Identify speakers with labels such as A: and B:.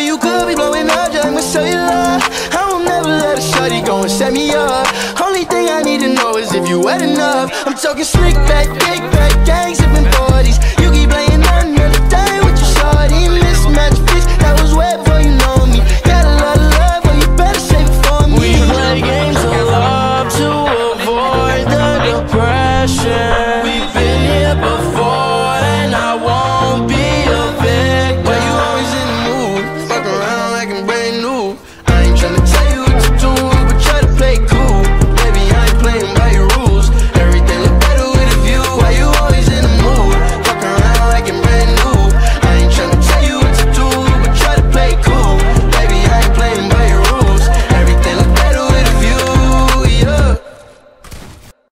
A: Regular? You could be blowing up just with cellular. I will never let a shorty go and set me up. Only thing I need to know is if you wet enough. I'm talking slick back, kick back, gangs, sipping